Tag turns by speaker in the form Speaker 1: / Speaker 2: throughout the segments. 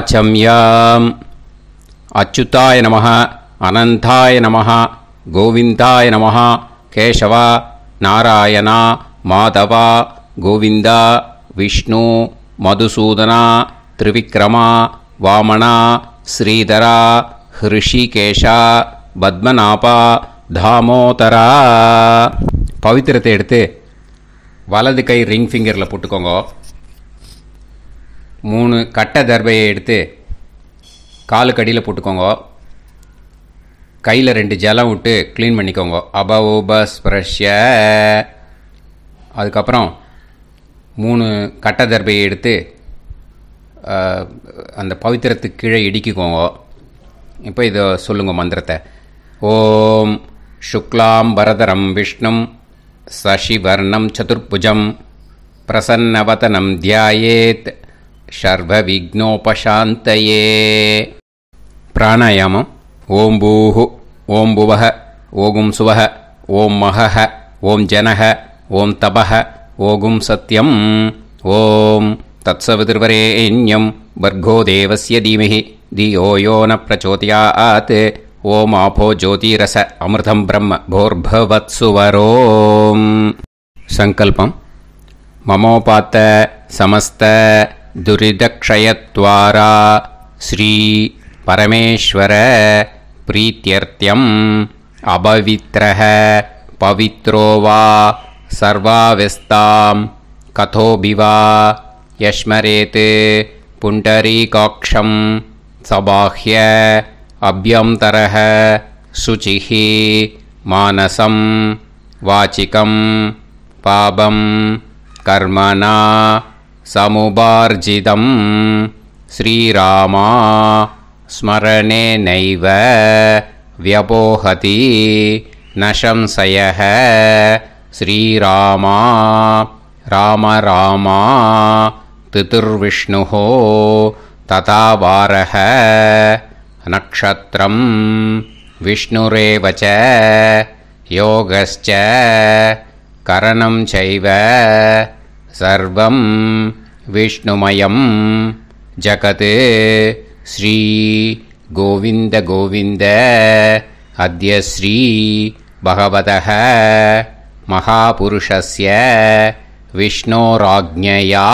Speaker 1: வாச்சம்யாம் அச்சுதாய நம அனந்தாய நம கோவிந்தாய நம கேசவா நாராயணா மாதவா கோவிந்தா விஷ்ணு மதுசூதனா திரிவிக்ரமா வாமனா ஸ்ரீதரா ஹிருஷிகேஷா பத்மநாபா தாமோதரா. பவித்திரத்தை எடுத்து வலது கை ரிங் ஃபிங்கரில் போட்டுக்கோங்க. மூணு கட்டை தர்பையை எடுத்து காலுக்கு அடியில் போட்டுக்கோங்க. கையில் ரெண்டு ஜலம் விட்டு க்ளீன் பண்ணிக்கோங்க. அபவோபஸ்பிரஷ்ய அதுக்கப்புறம் மூணு கட்டை தர்பையை எடுத்து அந்த பவித்திரத்துக்கு கீழே இடிக்கிக்கோங்க. இப்போ இதை சொல்லுங்க மந்திரத்தை. ஓம் சுக்லாம் பரதரம் விஷ்ணும் சசிவர்ணம் சதுர்புஜம் பிரசன்னவதனம் தியாயேத். शर्वविघ्नोपशान्तये। प्राणायामम् ॐ भूः ॐ भुवः ओगुं सुवः ॐ महः ॐ जनः ॐ तपः ओगुं सत्यम् ॐ तत्सवितुर्वरेण्यं। भर्गो देवस्य धीमहि। धियो यो न प्रचोदयात्। ओमापो ज्योतिरस अमृतं ब्रह्म भोर्भवत्सुवरो सङ्कल्पम्। ममोपात्त समस्त दुरिदक्षयत्वारा श्रीपरमेश्वर प्रीत्यर्थ्यम् अपवित्रः पवित्रो वा सर्वाव्यस्तां कथोभि वा यश्मरेत् पुण्डरीकाक्षं सबाह्य अभ्यन्तरः शुचिः मानसं वाचिकं पापं कर्मणा समुपार्जितं श्रीरामा स्मरणेनैव व्यपोहति। न संशयः श्रीरामा राम रामा तितुर्विष्णुः तथा वारः नक्षत्रं विष्णुरेव च योगश्च करणं चैव। सर्वं विष्णुमयं जगत् श्री गोविन्द गोविन्द। अद्य श्री भगवतः महापुरुषस्य विष्णोराज्ञया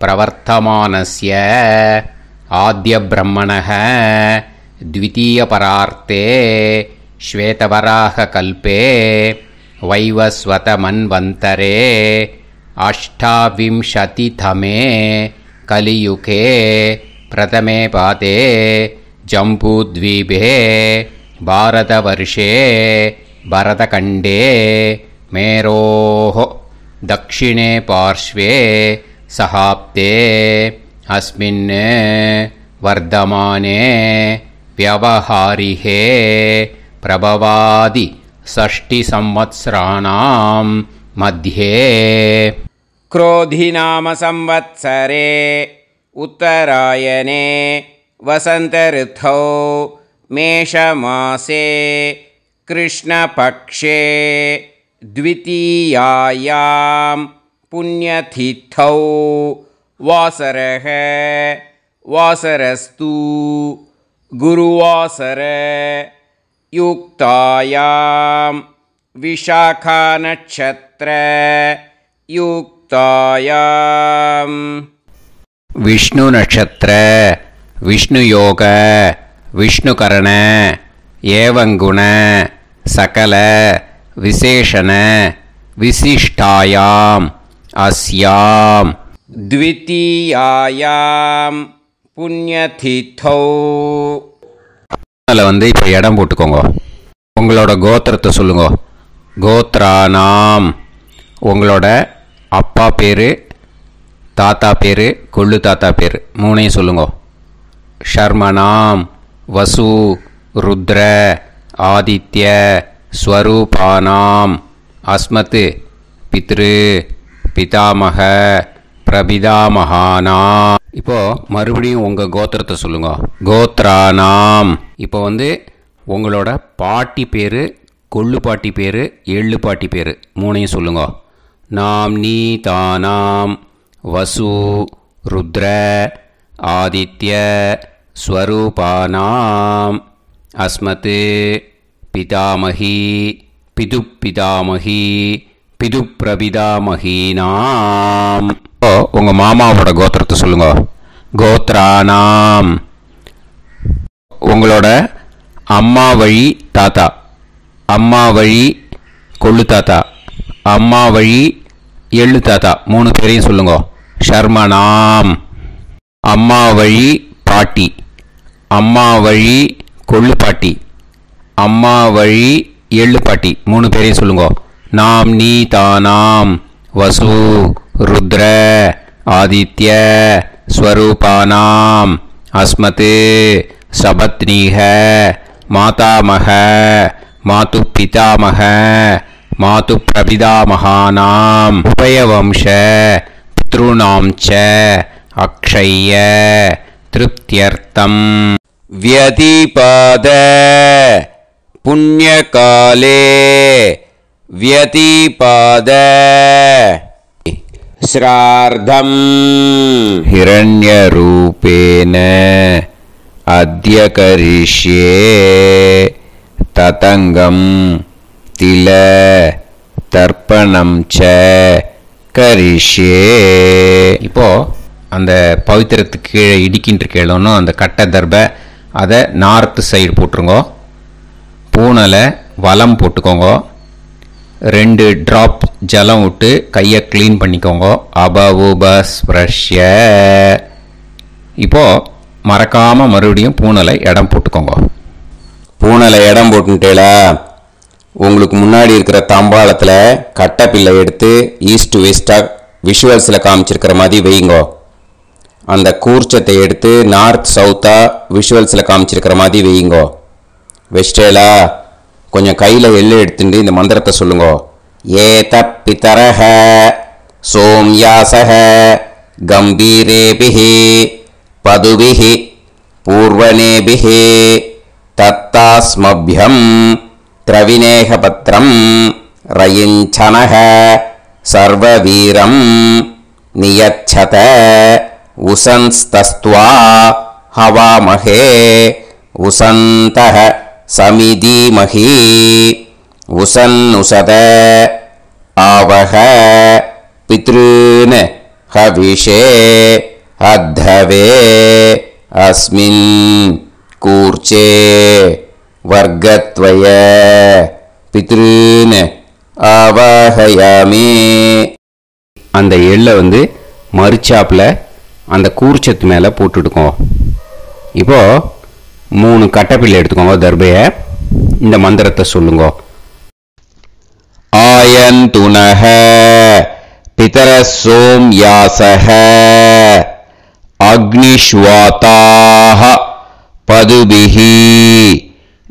Speaker 1: प्रवर्तमानस्य आद्यब्रह्मणः द्वितीयपरार्ते श्वेतवराहकल्पे वैवस्वतमन्वन्तरे अष्टाविंशतितमे कलियुगे प्रथमे पादे जम्बूद्वीपे भारतवर्षे भरतखण्डे मेरोः दक्षिणे पार्श्वे सहाब्दे अस्मिन् वर्धमाने व्यवहारिहे प्रभवादि षष्टिसंवत्सराणां मध्ये
Speaker 2: क्रोधिनामसंवत्सरे। उत्तरायणे वसन्तऋतौ मेषमासे कृष्णपक्षे द्वितीयायां पुण्यतिथौ। वासरः वासरस्तु गुरुवासर युक्तायां विशाखानक्षत्र युक्तायाम्
Speaker 1: विष्णु नक्षत्र विष्णु योग विष्णु करण एवं गुण सकल विशेषण विशिष्टायाम् अस्याम्
Speaker 2: द्वितीयायां पुण्यतिथौ
Speaker 1: அதில் வந்து இப்போ இடம் போட்டுக்கோங்க உங்களோட கோத்திரத்தை சொல்லுங்க கோத்ரானாம் உங்களோட அப்பா பேர் தாத்தா பேர் கொள்ளு தாத்தா பேர். மூணையும் சொல்லுங்க. ஷர்மனாம் வசு ருத்ர ஆதித்ய ஸ்வரூபானாம் அஸ்மத் பித்ரு பிதாமக பிரபிதாமகானா இப்போ மறுபடியும் உங்கள் கோத்திரத்தை சொல்லுங்க. கோத்ரானாம். இப்போ வந்து உங்களோட பாட்டி பேர் கொள்ளு பாட்டி பேர் எள்ளு பாட்டி பேர். மூணையும் சொல்லுங்க. நாம் நீ வசு ருத்ர ஆதித்ய ஸ்வரூபானாம். அஸ்மத் பிதாமகி பிதுப்பிதாமகி பிதுப்பிரபிதாமகீனாம். ஓ உங்கள் மாமாவோட கோத்திரத்தை சொல்லுங்க. கோத்ரானாம். உங்களோட அம்மா வழி தாத்தா. அம்மா வழி கொள்ளு தாத்தா. அம்மா வழி எள்ளு தாத்தா. மூணு பேரையும் சொல்லுங்க. ஷர்மனாம். அம்மா வழி பாட்டி. அம்மா வழி கொள்ளு பாட்டி. அம்மா வழி எள்ளு பாட்டி. மூணு பேரையும் சொல்லுங்க. நாம் நீ தானாம். வசு ருத்ர ஆதித்ய ஸ்வரூபானாம். அஸ்மத் சபத்னீக மாதாமக மாது பிதாமக मातुप्रपितामहानाम् उभयवंश पितॄणां च अक्षय्य तृप्त्यर्थम्।
Speaker 2: व्यतिपाद पुण्यकाले व्यतिपाद श्रार्धम्
Speaker 1: हिरण्यरूपेण अद्य करिष्ये ततङ्गम्। तिल தர்ப்பணம் ச கரிஷே இப்போ அந்த பவித்திரத்துக்கு கீழே இடிக்கின்ற கேளுன்னு அந்த கட்டை தர்பை அதை நார்த்து சைடு போட்டுருங்க. பூனலை வலம் போட்டுக்கோங்க. ரெண்டு ட்ராப் ஜலம் விட்டு கையை க்ளீன் பண்ணிக்கோங்க. அபவுபஸ்பிரஷ்ய இப்போ மறக்காமல் மறுபடியும் பூனலை இடம் போட்டுக்கோங்க.
Speaker 2: பூனலை இடம் போட்டுட்டேலா உங்களுக்கு முன்னாடி இருக்கிற தாம்பாளத்தில் கட்டப்பில்லை எடுத்து ஈஸ்ட் வெஸ்ட்டாக விஷுவல்ஸில் காமிச்சிருக்கிற மாதிரி வைங்கோ அந்த கூர்ச்சத்தை எடுத்து நார்த் சவுத்தாக விஷுவல்ஸில் காமிச்சிருக்கிற மாதிரி வைங்கோ வெஸ்டேலா கொஞ்சம் கையில் எள்ளு எடுத்துட்டு இந்த மந்திரத்தை சொல்லுங்கோ. ஏத பிதரஹ சோம்யாசக கம்பீரேபிஹி பதுபிஹி பூர்வனேபிஹி தத்தாஸ்மபியம் प्रविनेहपत्रम् रयिञ्छनः सर्ववीरं नियच्छत उसंस्तस्त्वा हवामहे उसन्तः समिदीमही उसन्नुसत आवह पितॄन् हविषे अद्धवे अस्मिन् कूर्चे வர்க்கத்வய பித்ருன் ஆவாஹயாமி
Speaker 1: அந்த எள்ளை வந்து மறுச்சாப்பில் அந்த கூர்ச்சத்து மேலே போட்டுடுக்கோங்க இப்போ மூணு கட்டப்பிள்ளை எடுத்துக்கோங்க தர்பையை. இந்த மந்திரத்தை சொல்லுங்க.
Speaker 2: ஆயந்துனः பிதரः சோம்யாசः அக்னிஷ்வாताः பதுபிः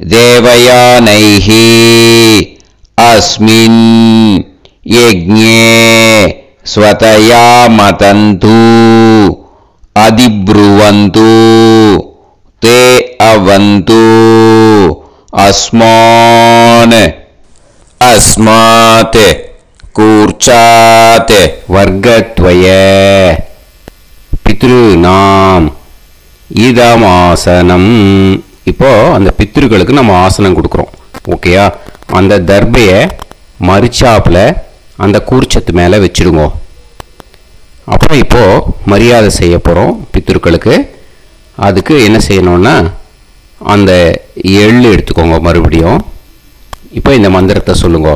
Speaker 2: देवयानैः अस्मिन् यज्ञे स्वतया मतन्तु अधिब्रुवन्तु ते अवन्तु। अस्मान् अस्मात् कूर्चात्
Speaker 1: वर्गद्वय। पितॄणाम् इदमासनम् இப்போ அந்த பித்திருக்களுக்கு நம்ம ஆசனம் கொடுக்குறோம். ஓகேயா அந்த தர்பையை மறிச்சாப்பில் அந்த கூர்ச்சத்து மேலே வச்சிடுங்க. அப்புறம் இப்போது மரியாதை செய்ய போகிறோம் பித்திருக்களுக்கு. அதுக்கு என்ன செய்யணும்னா அந்த எள்ளு எடுத்துக்கோங்க மறுபடியும். இப்போ இந்த மந்திரத்தை சொல்லுங்க.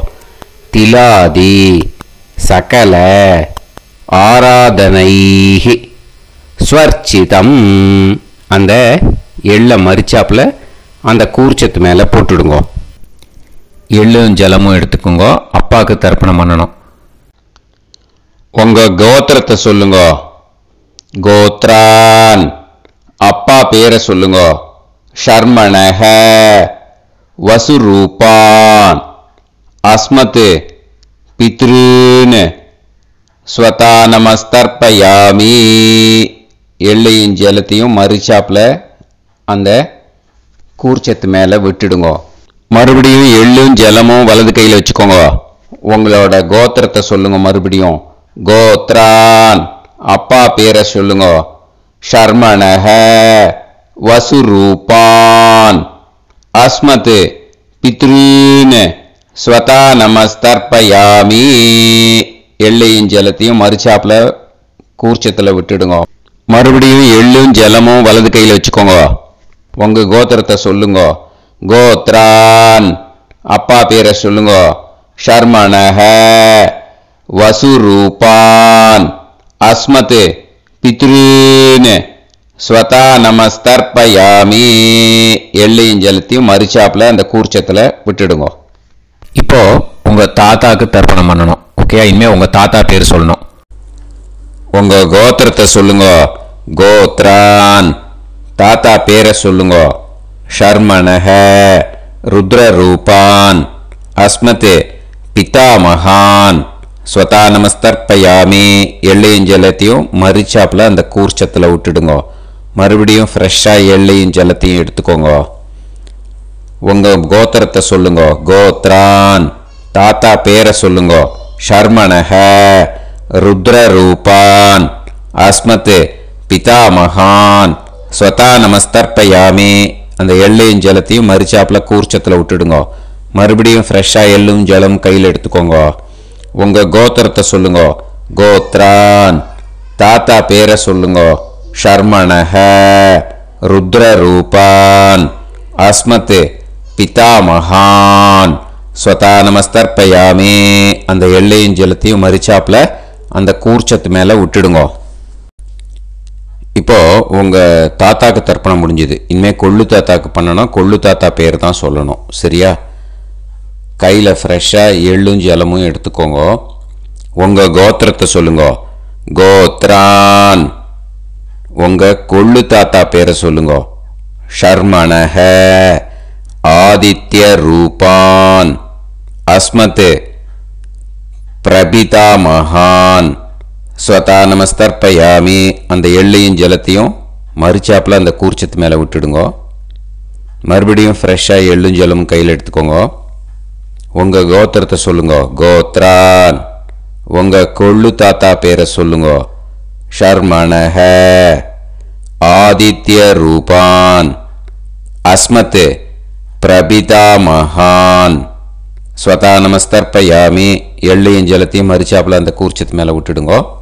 Speaker 1: திலாதி சகல ஆராதனைஹி ஸ்வர்ச்சிதம். அந்த எள்ளை மறிச்சாப்புல அந்த கூர்ச்சத்து மேலே போட்டுடுங்க. எள்ளும் ஜலமும் எடுத்துக்கோங்க. அப்பாவுக்கு தர்ப்பணம் பண்ணணும்.
Speaker 2: உங்க கோத்திரத்தை சொல்லுங்க. கோத்ரான். அப்பா பேரை சொல்லுங்க. ஷர்மணக வசுரூபான். அஸ்மத் பித்ருன் ஸ்வதா நமஸ்தர்ப்பயாமி. எள்ளையும் ஜலத்தையும் மறுச்சாப்பில் அந்த கூர்ச்சத்து மேலே விட்டுடுங்க. மறுபடியும் எள்ளும் ஜலமும் வலது கையில் வச்சுக்கோங்க. உங்களோட கோத்திரத்தை சொல்லுங்க மறுபடியும். கோத்ரான். அப்பா பேரை சொல்லுங்க. ஷர்மணஹ வசுரூபான். அஸ்மத் பித்ரீன் ஸ்வதா நமஸ்தர்பயாமி எள்ளையும் ஜலத்தையும் மறுச்சாப்பில் கூர்ச்சத்தில் விட்டுடுங்க. மறுபடியும் எள்ளும் ஜலமும் வலது கையில் வச்சுக்கோங்க. உங்க கோத்திரத்தை சொல்லுங்க. கோத்ரான். அப்பா பேரை சொல்லுங்க. ஷர்மணஹ வசுரூபான். அஸ்மத் பித்ரீன். ஸ்வதா நமஸ்தர்ப்பயாமி. எள்ளையும் ஜலத்தையும் மறுச்சாப்புல அந்த கூர்ச்சத்தில் விட்டுடுங்க.
Speaker 3: இப்போ உங்க தாத்தாக்கு தர்ப்பணம் பண்ணணும். ஓகே இனிமே உங்க தாத்தா பேர் சொல்லணும்.
Speaker 2: உங்க கோத்திரத்தை சொல்லுங்க. கோத்ரான். தாத்தா பேரை சொல்லுங்கோ. ஷர்மணஹ ருத்ரரூபான். அஸ்மத் பிதாமகான் ஸ்வதா நமஸ்தர்ப்பயாமே. எள்ளையும் ஜலத்தையும் மறிச்சாப்பில் அந்த கூர்ச்சத்தில் விட்டுடுங்க. மறுபடியும் ஃப்ரெஷ்ஷாக எள்ளையும் ஜலத்தையும் எடுத்துக்கோங்க. உங்கள் கோத்திரத்தை சொல்லுங்க. கோத்ரான். தாத்தா பேரை சொல்லுங்க. ஷர்மணஹ ருத்ரரூபான். அஸ்மத் பிதாமகான் ஸ்வதா நமஸ்தர்ப்பயாமே. அந்த எள்ளையும் ஜலத்தையும் மறிச்சாப்பில் கூர்ச்சத்தில் விட்டுடுங்க. மறுபடியும் ஃப்ரெஷ்ஷாக எள்ளும் ஜலம் கையில் எடுத்துக்கோங்க. உங்கள் கோத்திரத்தை சொல்லுங்க. கோத்ரான். தாத்தா பேரை சொல்லுங்க. ஷர்மணஹ ருத்ரரூபான். அஸ்மத் பிதாமகான் ஸ்வதா நமஸ்தர்ப்பயாமே. அந்த எள்ளையும் ஜலத்தையும் மறிச்சாப்பில் அந்த கூர்ச்சத்து மேலே விட்டுடுங்க. இப்போ உங்க தாத்தாக்கு தர்ப்பணம் முடிஞ்சுது. இனிமே கொள்ளு தாத்தாக்கு பண்ணணும் கொள்ளு தாத்தா பேர் தான் சொல்லணும். சரியா? கையில் ஃப்ரெஷ்ஷாக எள்ளும் ஜலமும் எடுத்துக்கோங்க. உங்க கோத்திரத்தை சொல்லுங்க. கோத்ரான். உங்க கொள்ளு தாத்தா பேரை சொல்லுங்க. ஷர்மணஹ ஆதித்ய ரூபான். அஸ்மத் பிரபிதா மகான் ஸ்வதா நமஸ்தர்ப்பயாமி. அந்த எள்ளையும் ஜலத்தையும் மறுச்சாப்பில் அந்த கூர்ச்சத்து மேலே விட்டுடுங்க. மறுபடியும் ஃப்ரெஷ்ஷாக எள்ளும் ஜலமும் கையில் எடுத்துக்கோங்க. உங்கள் கோத்திரத்தை சொல்லுங்க. கோத்ரான். உங்கள் கொள்ளு தாத்தா பேரை சொல்லுங்க. ஷர்மணஹ ஆதித்ய ரூபான். அஸ்மத் பிரபிதா மகான் ஸ்வதா நமஸ்தர்ப்பயாமி. எள்ளையும் ஜலத்தையும் மறிச்சாப்புல அந்த கூர்ச்சத்து மேலே விட்டுடுங்க.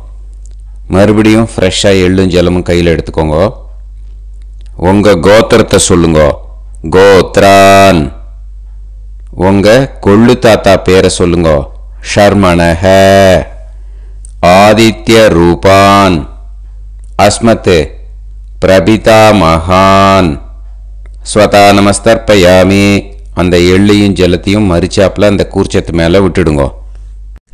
Speaker 2: மறுபடியும் ஃப்ரெஷ்ஷாக எள்ளும் ஜலமும் கையில் எடுத்துக்கோங்க. உங்கள் கோத்திரத்தை சொல்லுங்க. கோத்ரான். உங்கள் கொள்ளு தாத்தா பேரை சொல்லுங்க. ஷர்மனஹ. ஆதித்ய ரூபான். அஸ்மத் பிரபிதா மகான். ஸ்வதா நமஸ்தர்ப்பயாமி. அந்த எள்ளையும் ஜலத்தையும் மறிச்சாப்புல அந்த கூர்ச்சத்து மேலே விட்டுடுங்க.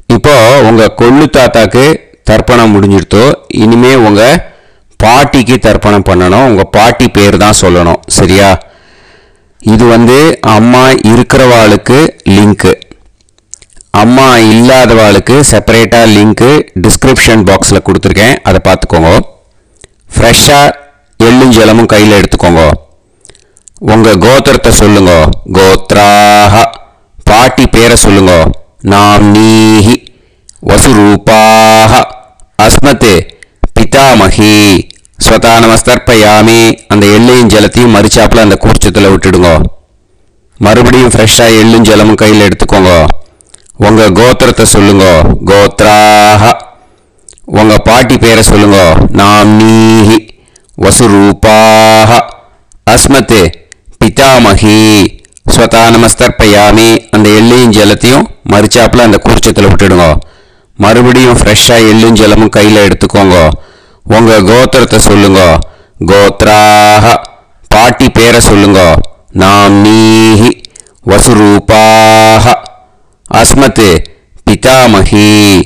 Speaker 2: இப்போ உங்கள் கொள்ளு தாத்தாக்கு தர்ப்பணம் முடிஞ்சிருத்தோ இனிமே உங்கள் பாட்டிக்கு தர்ப்பணம் பண்ணணும். உங்கள் பாட்டி பேர் தான் சொல்லணும். சரியா? இது வந்து அம்மா இருக்கிறவாளுக்கு லிங்க்கு அம்மா இல்லாதவாளுக்கு செப்பரேட்டாக லிங்க்கு டிஸ்கிரிப்ஷன் பாக்ஸில் கொடுத்துருக்கேன். அதை பார்த்துக்கோங்க. ஃப்ரெஷ்ஷாக எள்ளும் ஜலமும் கையில் எடுத்துக்கோங்க. உங்கள் கோத்திரத்தை சொல்லுங்க. கோத்ராக பாட்டி பேரை சொல்லுங்க. நாம் நீஹி. வசுரூபாக அஸ்மத் பிதாமகி. ஸ்வதா நமஸ்தர்ப்பயாமி அந்த எள்ளையும் ஜலத்தையும் மறிச்சாப்பில் அந்த கூர்ச்சத்தில் விட்டுடுங்க. மறுபடியும் ஃப்ரெஷ்ஷாக எள்ளும் ஜலமும் கையில் எடுத்துக்கோங்க. உங்கள் கோத்திரத்தை சொல்லுங்க. கோத்ராக உங்கள் பாட்டி பேரை சொல்லுங்க. நாம் வசுரூபாக அஸ்மத் பிதாமகி. ஸ்வதா நமஸ்தர்ப்பயாமி அந்த எள்ளையும் ஜலத்தையும் மறிச்சாப்பில் அந்த கூர்ச்சத்தில் விட்டுடுங்க. மறுபடியும் ஃப்ரெஷ்ஷாக எள்ளும் ஜலமும் கையில் எடுத்துக்கோங்க. உங்கள் கோத்திரத்தை சொல்லுங்க. கோத்ராக பாட்டி பேரை சொல்லுங்க. நாம் நீஹி வசுரூபாக அஸ்மத் பிதாமகி.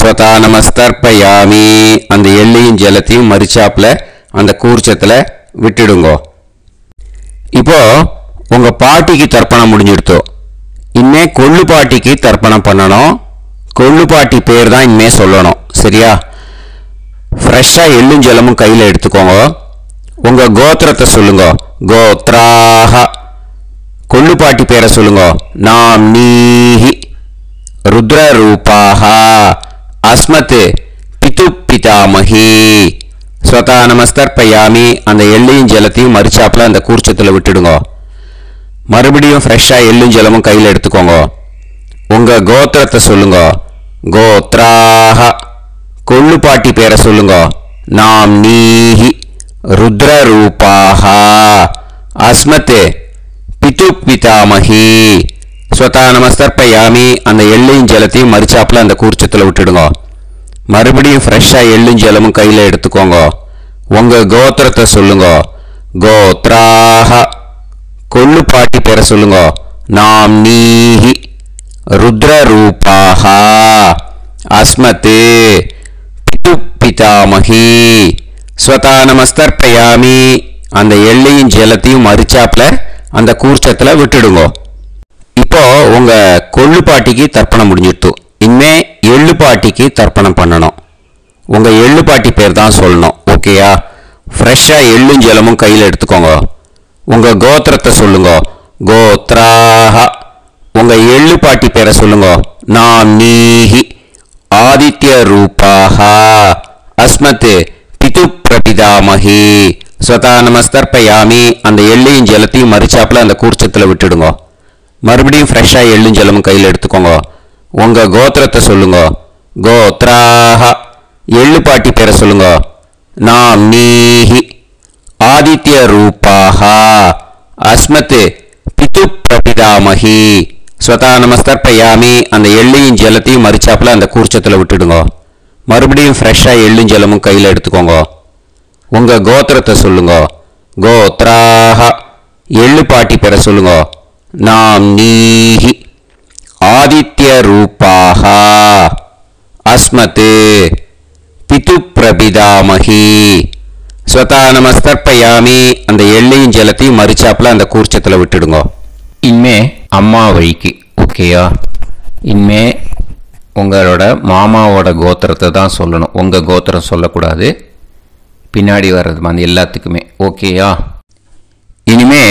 Speaker 2: ஸ்வதா நமஸ்தர்ப்பயாமி. அந்த எள்ளையும் ஜலத்தையும் மறிச்சாப்புல அந்த கூர்ச்சத்தில் விட்டுடுங்கோ. இப்போ உங்கள் பாட்டிக்கு தர்ப்பணம் முடிஞ்சிடுத்தோ இன்னே கொள்ளு பாட்டிக்கு தர்ப்பணம் பண்ணணும். கொள்ளுப்பாட்டி பேர் தான் இனிமே சொல்லணும். சரியா? ஃப்ரெஷ்ஷாக எள்ளும் ஜலமும் கையில் எடுத்துக்கோங்க. உங்கள் கோத்திரத்தை சொல்லுங்க. கோத்ராக கொள்ளுப்பாட்டி பேரை சொல்லுங்க. நாம் நீஹி. ருத்ரரூபாக அஸ்மத் பிது பிதாமகி
Speaker 4: ஸ்வதா நமஸ்தர்ப்பயாமி அந்த எள்ளையும் ஜலத்தையும் மறிச்சாப்பில் அந்த கூர்ச்சத்தில் விட்டுடுங்க. மறுபடியும் ஃப்ரெஷ்ஷாக எள்ளும் ஜலமும் கையில் எடுத்துக்கோங்க. உங்கள் கோத்திரத்தை சொல்லுங்க. கோத்ராக கொள்ளுப்பாட்டி பேரை சொல்லுங்க. நாம் நீஹி ருத்ரரூபாக அஸ்மத் பிது பிதாமகி ஸ்வதா நமஸ்தர்ப்பயாமி. அந்த எள்ளையும் ஜலத்தையும் மறிச்சாப்புல அந்த கூர்ச்சத்தில் விட்டுடுங்க. மறுபடியும் ஃப்ரெஷ்ஷாக எள்ளும் ஜலமும் கையில் எடுத்துக்கோங்க. உங்கள் கோத்திரத்தை சொல்லுங்க. கோத்ராக கொள்ளு பாட்டி பேரை சொல்லுங்க. நாம் நீஹி ருத்ரரூபாக. அஸ்மத். பிது பிதாமகி. ஸ்வதா நமஸ்தர்ப்பயாமி. அந்த எள்ளையும் ஜலத்தையும் மறிச்சாப்புல அந்த கூர்ச்சத்தில் விட்டுடுங்க. இப்போ உங்க கொள்ளு பாட்டிக்கு தர்ப்பணம் முடிஞ்சிடுத்து. இனிமே எள்ளு பாட்டிக்கு தர்ப்பணம் பண்ணணும். உங்க எள்ளு பாட்டி பேர் தான் சொல்லணும் ஓகேயா? ஃப்ரெஷ்ஷாக எள்ளும் ஜலமும் கையில் எடுத்துக்கோங்க. உங்கள் கோத்திரத்தை சொல்லுங்க. கோத்ரா உங்கள் எள்ளு பாட்டி பேரை சொல்லுங்க. நான் நீஹி ஆதித்ய ரூபாஹா அஸ்மத் பிது பிரபிதாமகி ஸ்வதா நமஸ்தர்ப்பயாமி. அந்த எள்ளையும் ஜலத்தையும் மறிச்சாப்பில் அந்த கூர்ச்சத்தில் விட்டுடுங்க. மறுபடியும் ஃப்ரெஷ்ஷாக எள்ளும் ஜலமும் கையில் எடுத்துக்கோங்க. உங்கள் கோத்திரத்தை சொல்லுங்க. கோத்ராஹா. எள்ளு பாட்டி பேரை சொல்லுங்க. நாம் நீஹி ஆதித்ய ரூபாஹா அஸ்மத் பிது பிரபிதாமகி ஸ்வதா நமஸ்தர்ப்பயாமி. அந்த எள்ளையும் ஜலத்தையும் மறிச்சாப்புல அந்த கூர்ச்சத்தில் விட்டுடுங்க. மறுபடியும் ஃப்ரெஷ்ஷாக எள்ளும் ஜலமும் கையில் எடுத்துக்கோங்க. உங்கள் கோத்திரத்தை சொல்லுங்க. கோத்ராக எள்ளு பாட்டி பெற சொல்லுங்க. நாம் நீஹி. ஆதித்ய ரூபாக அஸ்மத் பிது பிரபிதாமகி. ஸ்வதா நமஸ்தர்ப்பயாமி. அந்த எள்ளையும் ஜலத்தையும் மறிச்சாப்புல அந்த கூர்ச்சத்தில் விட்டுடுங்க.
Speaker 2: இனிமே அம்மா வழிக்கு ஓகேயா இனிமே உங்களோட மாமாவோட கோத்திரத்தை தான் சொல்லணும். உங்கள் கோத்திரம் சொல்லக்கூடாது. பின்னாடி வர்றது மாதிரி எல்லாத்துக்குமே ஓகேயா இனிமே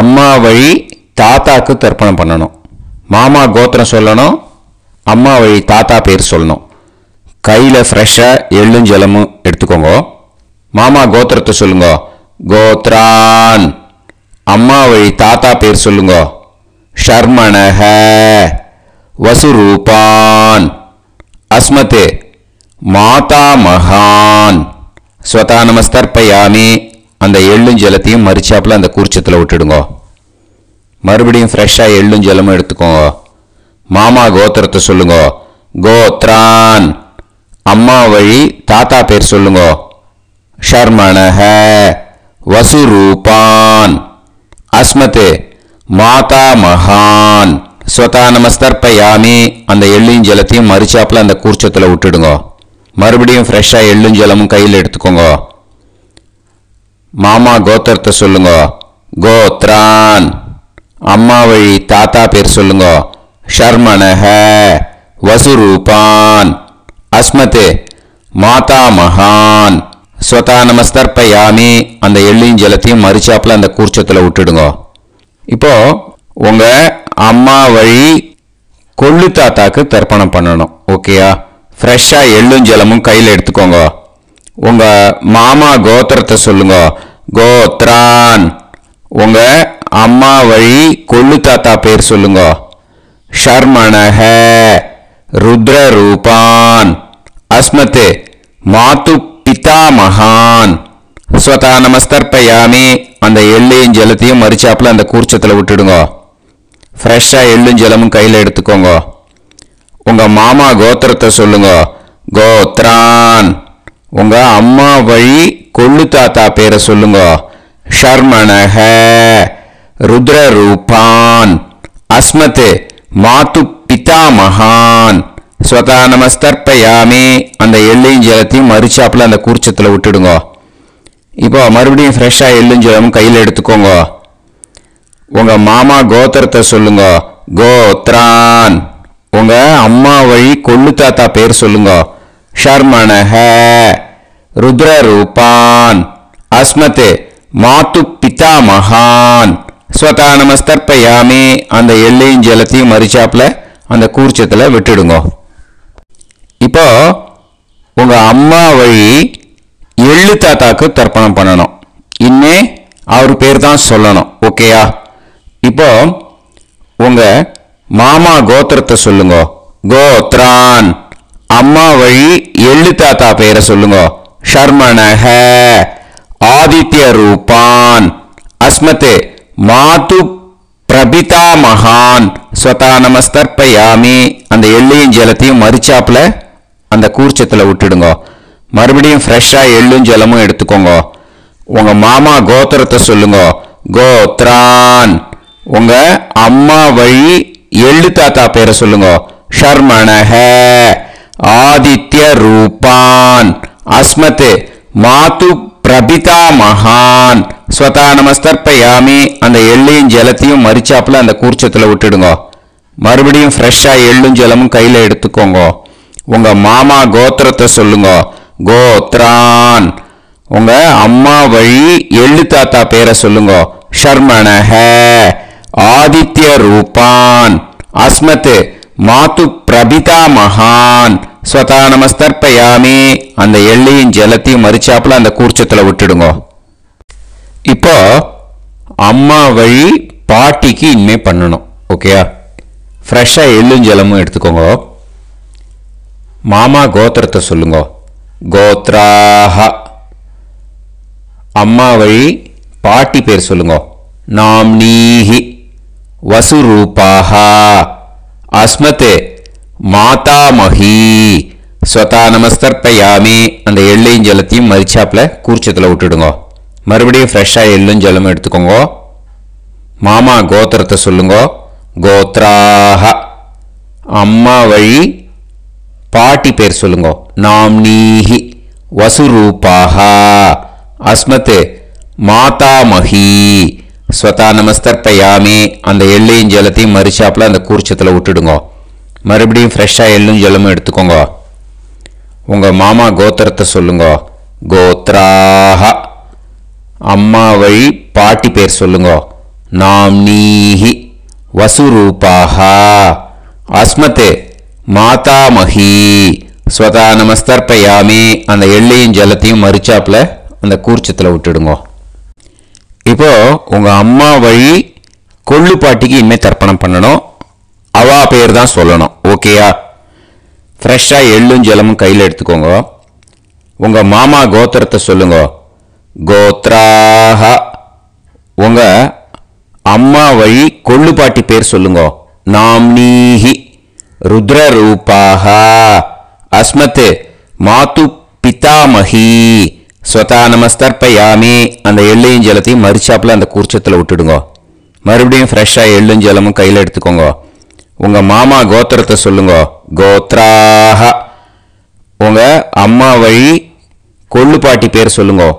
Speaker 2: அம்மா வழி தாத்தாக்கு தர்ப்பணம் பண்ணணும். மாமா கோத்திரம் சொல்லணும் அம்மா வழி தாத்தா பேர் சொல்லணும். கையில் ஃப்ரெஷ்ஷாக எள்ளும் ஜலமும் எடுத்துக்கோங்க. மாமா கோத்திரத்தை சொல்லுங்க. கோத்ரான். அம்மா வழி தாத்தா பேர் சொல்லுங்க. ஷர்மணக வசுரூபான். அஸ்மத் மாதா மகான். ஸ்வதா நமஸ்தர்ப்பயாமி. அந்த எள்ளும் ஜலத்தையும் மறிச்சாப்புல அந்த கூர்ச்சத்தில் விட்டுடுங்க. மறுபடியும் ஃப்ரெஷ்ஷாக எள்ளும் ஜலமும் எடுத்துக்கோங்க. மாமா கோத்திரத்தை சொல்லுங்க. கோத்ரான். அம்மா வழி தாத்தா பேர் சொல்லுங்க. ஷர்மணக வசுரூபான். அஸ்மத்து மாதா மகான். ஸ்வதா நமஸ்தர்ப்பயாமி அந்த எள்ளையும் ஜலத்தையும் மறுச்சாப்பில் அந்த கூர்ச்சத்தில் விட்டுடுங்க. மறுபடியும் ஃப்ரெஷ்ஷாக எள்ளும் ஜலமும் கையில் எடுத்துக்கோங்க. மாமா கோத்திரத்தை சொல்லுங்க. கோத்ரான். அம்மா வழி தாத்தா பேர் சொல்லுங்க. ஷர்மனஹ. வசுரூபான். அஸ்மத்து மாதா மகான். ஸ்வதா நமஸ்தர்ப்பயாமி. அந்த எள்ளியும் ஜலத்தையும் மறுச்சாப்பில் அந்த கூர்ச்சத்தில் விட்டுடுங்க. இப்போ உங்க அம்மா வழி கொள்ளு தாத்தாக்கு தர்ப்பணம் பண்ணணும். ஓகேயா? ஃப்ரெஷ்ஷாக எள்ளும் ஜலமும் கையில் எடுத்துக்கோங்க. உங்க மாமா கோத்திரத்தை சொல்லுங்க. கோத்ரான். உங்க அம்மா வழி கொள்ளு தாத்தா பேர் சொல்லுங்க. ஷர்மணக ருத்ர ரூபான் அஸ்மத்து. மாத்து பிதாமகான். ஸ்வதா நமஸ்தர்ப்பயாமி. அந்த எள்ளையும் ஜலத்தையும் மறிச்சாப்பில் அந்த கூர்ச்சத்தில் விட்டுடுங்க. ஃப்ரெஷ்ஷாக எள்ளும் ஜலமும் கையில் எடுத்துக்கோங்க. உங்கள் மாமா கோத்திரத்தை சொல்லுங்க. கோத்ரான். உங்கள் அம்மா வழி கொள்ளு தாத்தா பேரை சொல்லுங்க. ஷர்மணக ருத்ர ரூபான் அஸ்மத் மாத்து பிதாமகான். ஸ்வதா நமஸ்தர்ப்பயாமி. அந்த எள்ளையும் ஜலத்தையும் மறிச்சாப்புல அந்த கூர்ச்சத்தில் விட்டுடுங்க. இப்போ மறுபடியும் ஃப்ரெஷ்ஷாக எள்ளும் ஜலமும் கையில் எடுத்துக்கோங்க. உங்கள் மாமா கோத்திரத்தை சொல்லுங்க. கோத்ரான். உங்கள் அம்மா வழி கொள்ளு தாத்தா பேர் சொல்லுங்க. ஷர்மணஹ ருத்ர ரூபான் அஸ்மத். மாத்து பிதா மகான் ஸ்வதா நமஸ்தர்ப்பயாமி. அந்த எள்ளையும் ஜலத்தையும் மறிச்சாப்புல அந்த கூர்ச்சத்தில் விட்டுடுங்க. இப்போ உங்கள் அம்மா வழி எள்ளு தாத்தாக்கு தர்ப்பணம் பண்ணணும். இனிமே அவர் பேர் தான் சொல்லணும். ஓகேயா? இப்போ உங்கள் மாமா கோத்திரத்தை சொல்லுங்க. கோத்ரான். அம்மா வழி எள்ளு தாத்தா பெயரை சொல்லுங்க. ஷர்மணஹ ஆதித்ய ரூபான். அஸ்மத்து மாது பிரபிதா மகான். ஸ்வதா நமஸ்தர்ப்பயாமி. அந்த எள்ளையும் ஜலத்தையும் மறிச்சாப்புல அந்த கூர்ச்சத்தில் விட்டுடுங்க. மறுபடியும் ஃப்ரெஷ்ஷாக எள்ளும் ஜலமும் எடுத்துக்கோங்க. உங்கள் மாமா கோத்திரத்தை சொல்லுங்க. கோத்ரான். உங்கள் அம்மா வழி எள்ளு தாத்தா பேரை சொல்லுங்க. ஷர்மணஹ ஆதித்ய ரூபான். அஸ்மத் மாத்து பிரபிதா மகான். ஸ்வதா நமஸ்தர்ப்பயாமி. அந்த எள்ளையும் ஜலத்தையும் மறிச்சாப்புல அந்த கூர்ச்சத்தில் விட்டுடுங்க. மறுபடியும் ஃப்ரெஷ்ஷாக எள்ளும் ஜலமும் கையில் எடுத்துக்கோங்க. உங்க மாமா கோத்திரத்தை சொல்லுங்க. கோத்ரான். உங்க அம்மா வழி எள்ளு தாத்தா பேரை சொல்லுங்க. ஷர்மணஹ ஆதித்ய ரூபான். அஸ்மத் மாத்து பிரபிதா மகான். ஸ்வதா நமஸ்தர்ப்பயாமி. அந்த எள்ளையும் ஜலத்தையும் மறிச்சாப்புல அந்த கூர்ச்சத்தில் விட்டுடுங்க. இப்போ அம்மா வழி பாட்டிக்கு இனிமே பண்ணணும். ஓகேயா? ஃப்ரெஷ்ஷாக எள்ளும் ஜலமும் எடுத்துக்கோங்க. மாமா கோத்திரத்தை சொல்லுங்க. கோத்ராஹ. அம்மா வழி பாட்டி பேர் சொல்லுங்க. நாம்னீஹி வசுரூபாஹா. அஸ்மத் மாதாமஹி ஸ்வதா நமஸ்தர்ப்பயாமி. அந்த எள்ளையும் ஜலத்தையும் மரிச்சாப்பில் கூர்ச்சத்தில் விட்டுடுங்க. மறுபடியும் ஃப்ரெஷ்ஷாக எள்ளும் ஜலமும் எடுத்துக்கோங்க. மாமா கோத்திரத்தை சொல்லுங்க. கோத்ராஹ. அம்மா வழி பாட்டி பேர் சொல்லுங்க. நாம்னீஹி வசுரூபாகா. அஸ்மத் மாதாமஹி ஸ்வதா நமஸ்தர்ப்பயாமி அந்த எள்ளையும் ஜலத்தையும் மறுச்சாப்பில் அந்த கூர்ச்சத்தில் விட்டுடுங்க. மறுபடியும் ஃப்ரெஷ்ஷாக எள்ளும் ஜலமும் எடுத்துக்கோங்க. உங்கள் மாமா கோத்திரத்தை சொல்லுங்க. கோத்ராக அம்மா வழி பாட்டி பேர் சொல்லுங்க. நாம்னீஹி வசுரூபாகா. அஸ்மத் மாதாமகி. ஸ்வதா நமஸ்தர்ப்பயாமி. அந்த எள்ளையும் ஜலத்தையும் மறிச்சாப்புல அந்த கூர்ச்சத்தில் விட்டுடுங்க. இப்போது உங்கள் அம்மா வழி கொள்ளு பாட்டிக்கு இனிமேல் தர்ப்பணம் பண்ணணும். அவா பேர் தான் சொல்லணும். ஓகேயா ஃப்ரெஷ்ஷாக எள்ளும் ஜலமும் கையில் எடுத்துக்கோங்க. உங்கள் மாமா கோத்திரத்தை சொல்லுங்க. கோத்ராக உங்கள் அம்மா வழி கொள்ளு பாட்டி பேர் சொல்லுங்க. நாம்னீஹி. ருத்ரரூபாக. அஸ்மத் மாத்து பிதாமஹி ஸ்வதா நமஸ்தர்ப்பயாமி. அந்த எள்ளையும் ஜலத்தையும் மறுச்சாப்பில் அந்த கூர்ச்சத்தில் விட்டுடுங்க. மறுபடியும் ஃப்ரெஷ்ஷாக எள்ளும் ஜலமும் கையில் எடுத்துக்கோங்க. உங்கள் மாமா கோத்திரத்தை சொல்லுங்க. கோத்ராக உங்கள் அம்மா வழி கொள்ளுப்பாட்டி பேர் சொல்லுங்க.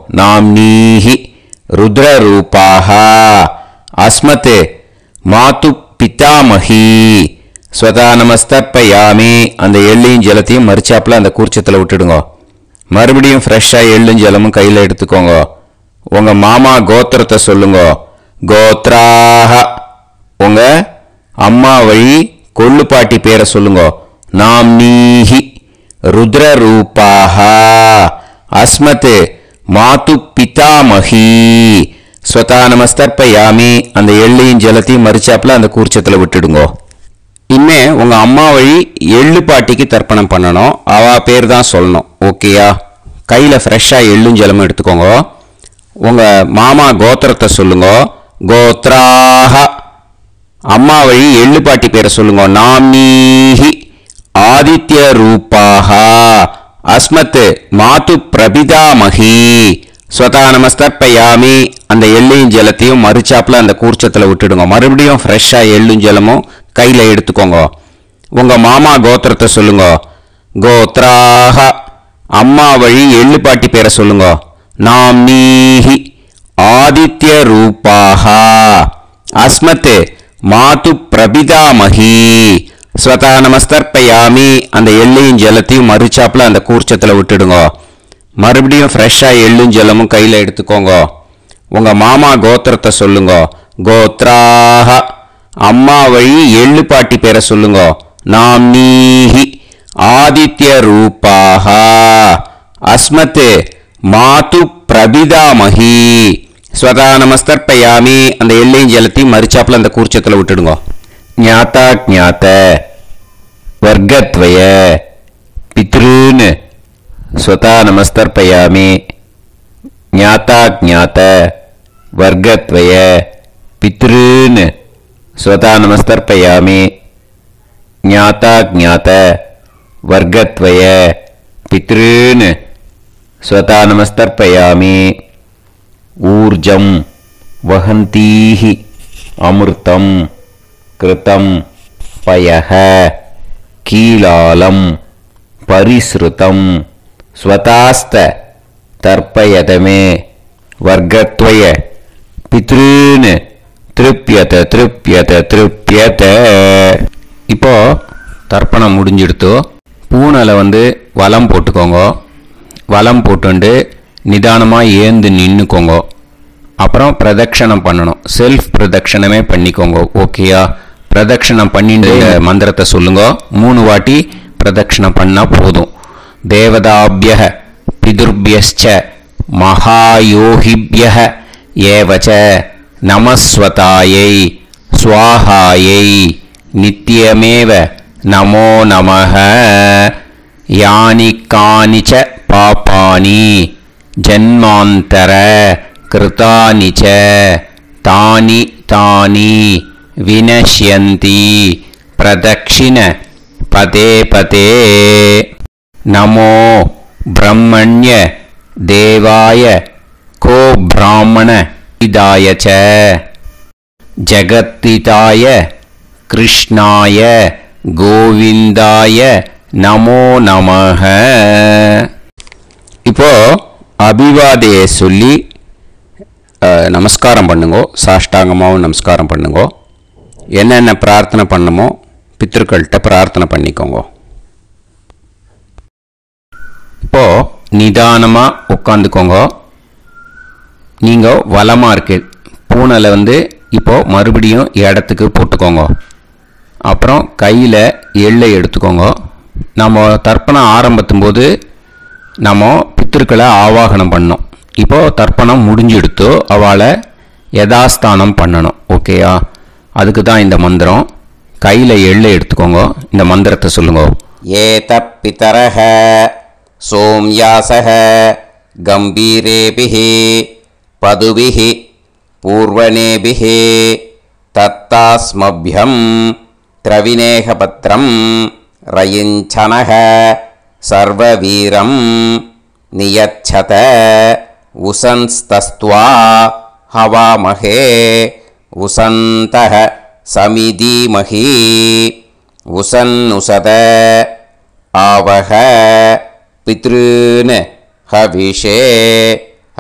Speaker 2: ருத்ர ரூபாக அஸ்மத் மாத்து பிதாமகி. ஸ்வதா நமஸ்தப்பயாமி அந்த எள்ளையும் ஜலத்தையும் மறிச்சாப்பில் அந்த கூர்ச்சத்தில் விட்டுடுங்க. மறுபடியும் ஃப்ரெஷ்ஷாக எள்ளும் ஜலமும் கையில் எடுத்துக்கோங்க. உங்கள் மாமா கோத்திரத்தை சொல்லுங்க. கோத்ராஹ. உங்கள் அம்மா வழி கொள்ளு பேரை சொல்லுங்க. ருத்ர ருத்ரரூபாக அஸ்மத் மாத்து பிதாமஹி ஸ்வதா நமஸ்தர்ப்பயாமி அந்த எள்ளையும் ஜலத்தையும் மறிச்சாப்பில் அந்த கூர்ச்சத்தில் விட்டுடுங்க. இனிமே உங்க அம்மா வழி எள்ளு பாட்டிக்கு தர்ப்பணம் பண்ணணும். அவ பேர் தான் சொல்லணும் ஓகேயா கையில் ஃப்ரெஷ்ஷாக எள்ளும் ஜலமும் எடுத்துக்கோங்க. உங்க மாமா கோத்திரத்தை சொல்லுங்க. கோத்ராக அம்மா வழி எள்ளு பாட்டி பேரை சொல்லுங்க. நாமீஹி. ஆதித்ய ரூபாக மாத்து பிரபிதா பிரபிதாமகி ஸ்வதா நமஸ்தர்ப்பயாமி. அந்த எள்ளையும் ஜலத்தையும் மறுச்சாப்பில் அந்த கூர்ச்சத்தில் விட்டுடுங்க. மறுபடியும் ஃப்ரெஷ்ஷாக எள்ளும் ஜலமும் கையில் எடுத்துக்கோங்க. உங்கள் மாமா கோத்திரத்தை சொல்லுங்க. கோத்ராக அம்மா வழி எள்ளு பாட்டி பேரை சொல்லுங்க. நாம்னீஹி ஆதித்ய ரூபாக அஸ்மத்து. மாத்து பிரபிதாமகி ஸ்வதா நமஸ்தர்ப்பயாமி. அந்த எள்ளையும் ஜலத்தையும் மறுச்சாப்பில் அந்த கூர்ச்சத்தில் விட்டுடுங்க. மறுபடியும் ஃப்ரெஷ்ஷாக எள்ளும் ஜலமும் கையில் எடுத்துக்கோங்க. உங்கள் மாமா கோத்திரத்தை சொல்லுங்க. கோத்ராக அம்மா வழி எள்ளு பாட்டி பேரை சொல்லுங்க. நாம்னீஹி ஆதித்ய ரூபாக அஸ்மத்து. மாது பிரபிதாமகி ஸ்வதா நமஸ்தர்ப்பயாமி. அந்த எள்ளையும் ஜலத்தையும் மறிச்சாப்புல அந்த கூர்ச்சத்தில் விட்டுடுங்க.
Speaker 3: ஞாதா ஞாத வர்க்கத்வய. பித்ருன்னு. स्वता नमस्तर्पयामि। ज्ञाताज्ञात वर्गद्वय पितॄन् स्वता नमस्तर्पयामि। ज्ञाताज्ञात वर्गद्वय पितॄन् स्वता नमस्तर्पयामि। ऊर्जं वहन्तीः अमृतं कृतं पयः कीलालं परिसृतम् स्वतास्त तर्पयत मे वर्गत्वय पितॄन् तृप्यत तृप्यत तृप्यत
Speaker 2: இப்போ தர்ப்பணம் முடிஞ்சிடுத்து பூனலை வந்து வலம் போட்டுக்கோங்க வலம் போட்டுண்டு நிதானமாக ஏந்து நின்றுக்கோங்க அப்புறம் பிரதட்சணம் பண்ணணும் செல்ஃப் பிரதட்சணமே பண்ணிக்கோங்க ஓகேயா பிரதட்சணம் பண்ணிட்டு இந்த மந்திரத்தை சொல்லுங்க மூணு வாட்டி பிரதட்சணம் பண்ணால் போதும் தேவதாபிய பிதுர்பியச்ச மகாயோகிபியக ஏவச்ச நமஸ்வதாயை சுவாகாயை நித்தியமேவ நமோ நமக யானி கானி ச பாபானி ஜன்மாந்தர கிருதானி ச தானி தானி வினஷ்யந்தி பிரதக்ஷிண பதே பதே. நமோ பிரம்மண்ய தேவாய கோ பிராமண இதாய ச. ஜகத்திதாய கிருஷ்ணாய கோவிந்தாய நமோ நமः இப்போ அபிவாதையை சொல்லி நமஸ்காரம் பண்ணுங்கோ. சாஷ்டாங்கமாகவும் நமஸ்காரம் பண்ணுங்கோ. என்னென்ன பிரார்த்தனை பண்ணுமோ பித்ருக்கள்கிட்ட பிரார்த்தனை பண்ணிக்கோங்க. இப்போ நிதானமாக உட்காந்துக்கோங்க நீங்கள் வளமாக இருக்கு. பூனலை வந்து இப்போது மறுபடியும் இடத்துக்கு போட்டுக்கோங்க. அப்புறம் கையில் எள்ளை எடுத்துக்கோங்க. நம்ம தர்ப்பணம் ஆரம்பத்தும் போது நம்ம பித்திருக்களை ஆவாகனம் பண்ணோம் இப்போது தர்ப்பணம் முடிஞ்செடுத்து அவளை யதாஸ்தானம் பண்ணணும். ஓகேயா அதுக்கு தான் இந்த மந்திரம். கையில் எள்ளை எடுத்துக்கோங்க. இந்த மந்திரத்தை சொல்லுங்க.
Speaker 3: ஏ தப்பி தரக सोम्यासः गम्भीरेभिः पदुभिः पूर्वणेभिः तत्तास्मभ्यं त्रविनेहपत्रं रयिञ्छनः सर्ववीरं नियच्छत उसंस्तस्त्वा हवामहे उसन्तः समिदीमही उसन्नुसद आवह। पितॄन् हविषे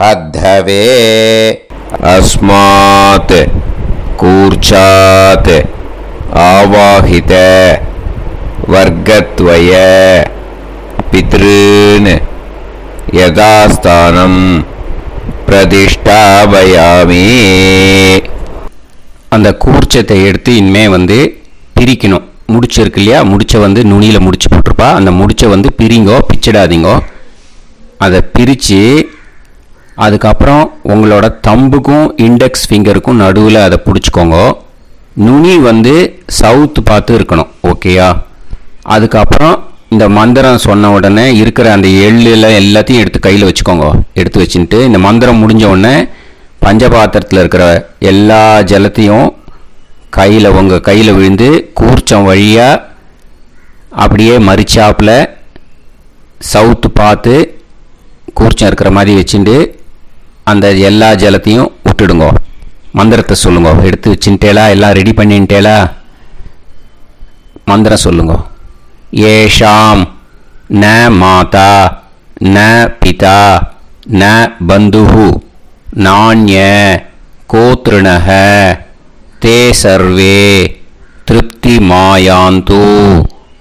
Speaker 3: अद्धवे अस्मात् कूर्चात् आवाहित वर्गद्वय पितॄन् यथास्थानं प्रतिष्ठापयामि
Speaker 2: அந்த கூர்ச்சத்தை எடுத்து இனிமே வந்து பிரிக்கணும் முடிச்சு இருக்கு இல்லையா முடிச்சை வந்து நுனியில் முடிச்சு போட்டிருப்பா. அந்த முடிச்சை வந்து பிரிங்கோ பிச்சிடாதீங்கோ. அதை பிரித்து அதுக்கப்புறம் உங்களோட தம்புக்கும் இண்டெக்ஸ் ஃபிங்கருக்கும் நடுவில் அதை பிடிச்சிக்கோங்க. நுனி வந்து சவுத் பார்த்து இருக்கணும் ஓகேயா அதுக்கப்புறம் இந்த மந்திரம் சொன்ன உடனே இருக்கிற அந்த எள்ளில் எல்லாத்தையும் எடுத்து கையில் வச்சுக்கோங்க. எடுத்து வச்சுட்டு இந்த மந்திரம் முடிஞ்ச உடனே பஞ்சபாத்திரத்தில் இருக்கிற எல்லா ஜலத்தையும் கையில் உங்கள் கையில் விழுந்து கூர்ச்சம் வழியாக அப்படியே மறிச்சாப்பில் சவுத்து பார்த்து கூர்ச்சம் இருக்கிற மாதிரி வச்சுட்டு அந்த எல்லா ஜலத்தையும் விட்டுடுங்க. மந்திரத்தை சொல்லுங்க. எடுத்து வச்சுட்டேலா எல்லாம் ரெடி பண்ணிட்டேலா மந்திரம் சொல்லுங்க. ஏஷாம் ந மாதா ந பிதா ந பந்துஹு நாண்ய கோத்ருணக ते सर्वे तृप्तिमायान्तु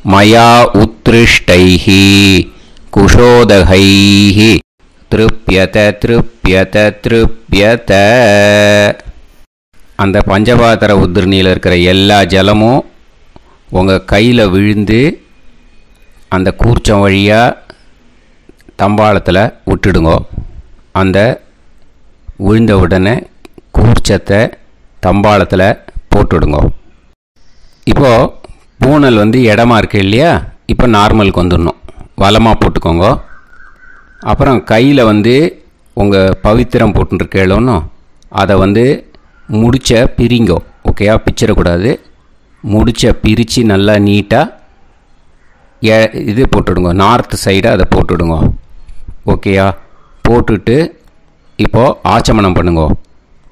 Speaker 2: मया उत्कृष्टैः कुशोदकैः तृप्यत तृप्यत तृप्यत அந்த பஞ்சபாத்திர உதிரணியில் இருக்கிற எல்லா ஜலமும் உங்கள் கையில் விழுந்து அந்த கூர்ச்சம் வழியாக தம்பாளத்தில் விட்டுடுங்க அந்த விழுந்த உடனே கூர்ச்சத்தை தம்பாளத்தில் போட்டுடுங்க. இப்போது பூனல் வந்து இடமா இருக்கு இல்லையா? இப்போ நார்மலுக்கு வந்துடணும். வளமாக போட்டுக்கோங்க. அப்புறம் கையில் வந்து உங்கள் பவித்திரம் போட்டுருக்கேளோன்னு அதை வந்து முடிச்ச பிரிங்கோ. ஓகேயா பிச்சிடக்கூடாது. முடிச்ச பிரித்து நல்லா நீட்டாக ஏ இது போட்டுடுங்க. நார்த் சைடாக அதை போட்டுவிடுங்க ஓகேயா போட்டுட்டு இப்போது ஆச்சமனம் பண்ணுங்க.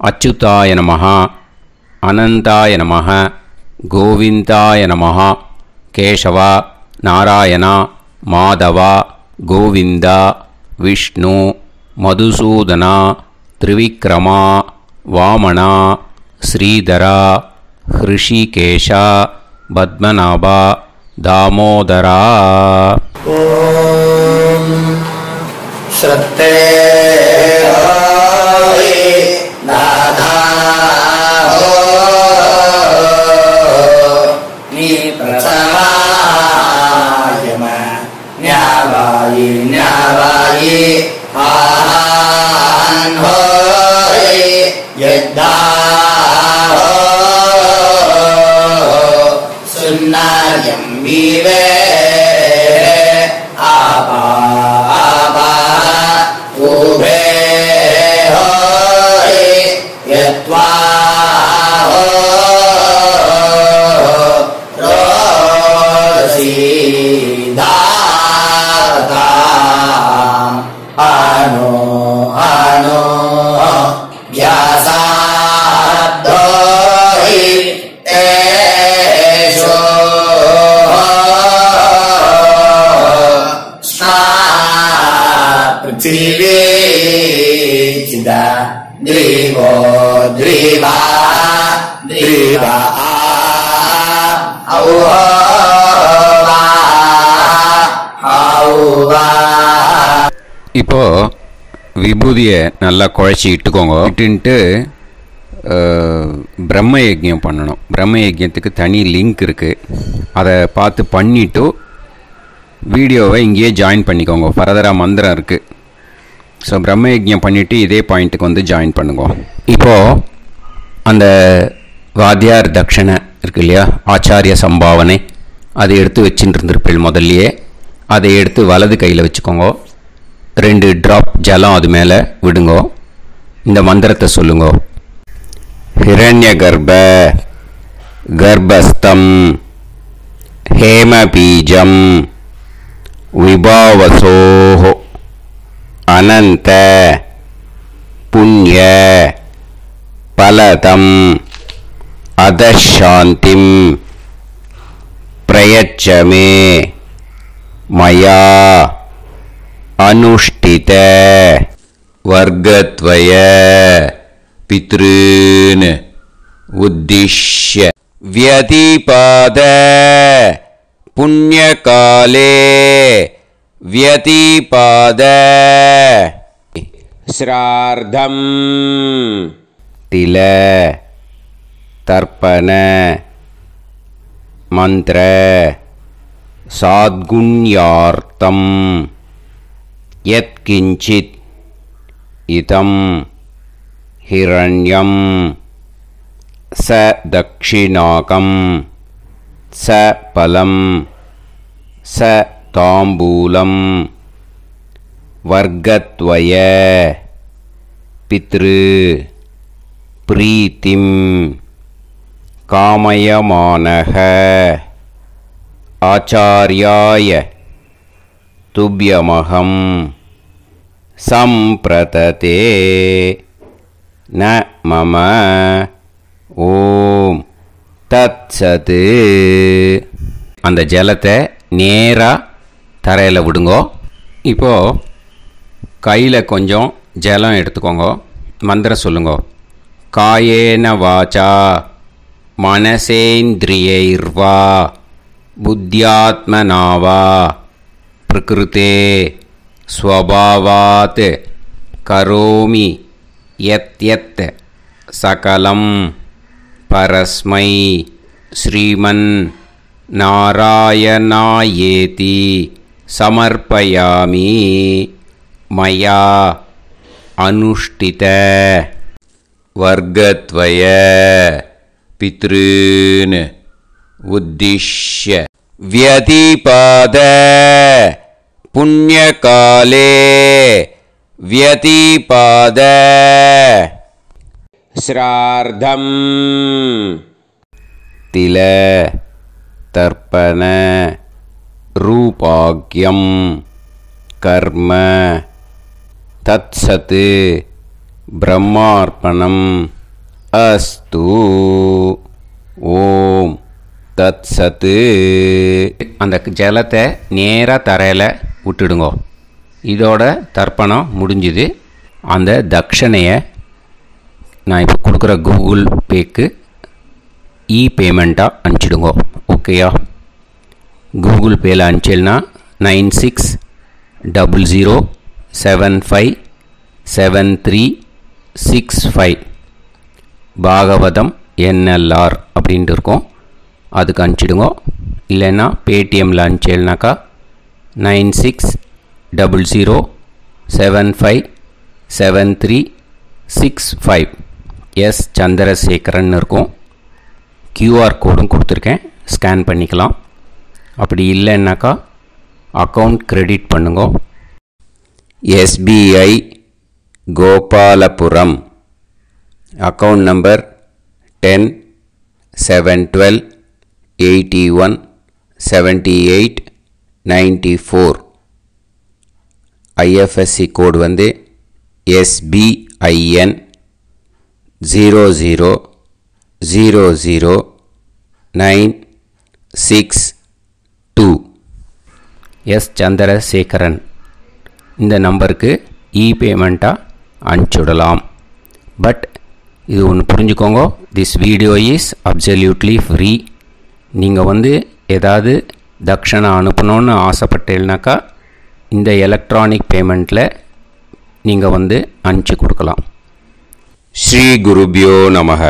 Speaker 2: அச்சுதாய நமஹா. அனந்தாய நமக கோவிந்தாய நமக கேசவா நாராயணா மாதவா கோவிந்தா விஷ்ணு மதுசூதனா திரிவிக்ரமா வாமனா ஸ்ரீதரா ஹிருஷிகேஷா பத்மநாபா தாமோதரா.
Speaker 5: ஸ்ரத்தே ्याये आन् यद्दा सुनार्यम्बीव
Speaker 2: இப்போது விபூதியை நல்லா குழச்சி இட்டுக்கோங்க. இட்டுன்ட்டு பிரம்ம யஜ்யம் பண்ணணும். பிரம்ம யஜ்யத்துக்கு தனி லிங்க் இருக்குது அதை பார்த்து பண்ணிவிட்டு வீடியோவை இங்கேயே ஜாயின் பண்ணிக்கோங்க. ஃபர்தராக மந்திரம் இருக்குது ஸோ பிரம்ம யஜ்யம் பண்ணிவிட்டு இதே பாயிண்ட்டுக்கு வந்து ஜாயின் பண்ணுங்க. இப்போது அந்த வாத்தியார் தட்சணை இருக்கு இல்லையா? ஆச்சாரிய சம்பாவனை. அதை எடுத்து வச்சுட்டு இருந்திருப்பீள் முதல்லையே. அதை எடுத்து வலது கையில் வச்சுக்கோங்க. ரெண்டு ட்ராப் ஜலம் அது மேலே விடுங்கோ. இந்த மந்திரத்தை சொல்லுங்க. ஹிரண்ய கர்ப்ப கர்ப்பஸ்தம் ஹேமபீஜம் விபாவசோஹோ அனந்த புண்ணிய பலதம் அதசாந்திம் பிரயச்சமே மயா अनुष्ठित। वर्गद्वय। पितॄन्। उद्दिश्य। व्यतिपाद। पुण्यकाले। व्यतिपाद। श्रार्धम् तिल। तर्पण। मन्त्र। साद्गुण्यार्थम्। यत्किञ्चित् इदं हिरण्यं स दक्षिणाकं स फलं स ताम्बूलं वर्गद्वय पितृ प्रीतिं कामयमानः आचार्याय तुभ्यमहं सम्प्रतते न मम ஓம் தத்சது அந்த ஜலத்தை நேராக தரையில் விடுங்கோ இப்போது கையில் கொஞ்சம் ஜலம் எடுத்துக்கோங்க மந்திரம் சொல்லுங்க காயேன வாச்சா மனசேந்திரியைர்வா புத்தியாத்மனாவா प्रकृते स्वभावात् करोमि यत्यत् सकलं परस्मै श्रीमन् नारायणायेति समर्पयामि मया अनुष्ठित वर्गद्वय पितॄन् उद्दिश्य व्यतिपाद। पुण्यकाले व्यतिपाद। श्रार्धम् तिल तर्पण रूपाग्यं कर्म। तत्सत् ब्रह्मापण अस्तु। ॐ தத் சத்து. அந்த ஜலத்தை நேராக தரையில் விட்டுடுங்க. இதோட தர்ப்பணம் முடிஞ்சுது. அந்த தட்சணையை நான் இப்போ கொடுக்குற கூகுள் பேக்கு இ பேமெண்ட்டாக அனுப்பிச்சிடுங்கோ. ஓகேயா? கூகுள் பேயில் அனுப்பிச்சல்னா nine six double zero seven five seven three six five. Bhagavatam NLR அப்படின்ட்டு இருக்கோம். அதுக்கு அனுப்பிச்சிடுங்க. இல்லைன்னா பேடிஎம்மில் அனுப்பிச்சேல்னாக்கா nine six double zero seven five seven three six five. S Chandrasekaran இருக்கும். கியூஆர் கோடும் கொடுத்துருக்கேன். ஸ்கேன் பண்ணிக்கலாம். அப்படி இல்லைன்னாக்கா அக்கௌண்ட் கிரெடிட் பண்ணுங்க.
Speaker 6: SBI Gopalapuram. Account number ten seven twelve eighty one seventy eight ninety four IFSC code வந்து SBIN zero zero zero zero nine six two
Speaker 2: S Chandrasekaran இந்த நம்பருக்கு இ பேமெண்ட்டாக அனுப்பிச்சுடலாம் பட் இது ஒன்று புரிஞ்சுக்கோங்க this video is absolutely free நீங்கள் வந்து ஏதாவது தட்சணை அனுப்பணும்னு ஆசைப்பட்டீங்கனாக்கா இந்த எலக்ட்ரானிக் பேமெண்ட்டில் நீங்கள் வந்து அனுப்பிச்சி கொடுக்கலாம்.
Speaker 6: ஸ்ரீ குருபியோ நமக.